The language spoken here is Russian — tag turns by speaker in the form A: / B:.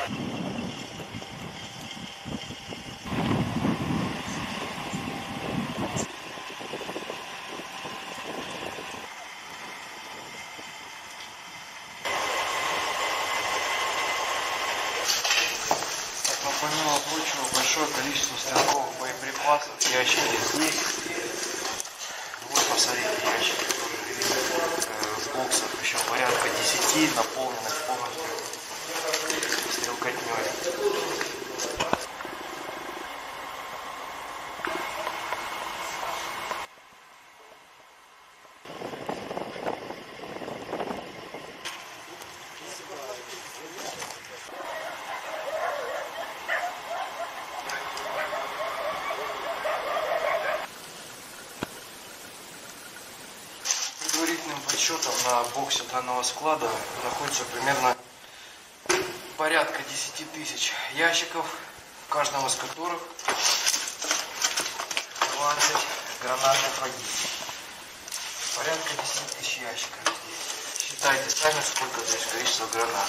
A: Ну, помимо прочего, большое количество стрелковых боеприпасов, ящики здесь. Вот, посмотрите, ящики тоже в боксах еще порядка 10 наполненных Предварительным подсчетом на боксе данного склада находится примерно порядка 10 тысяч ящиков, в каждом из которых 20 гранатных одиссий. Порядка 10 тысяч ящиков здесь. Считайте сами, сколько здесь количество гранат.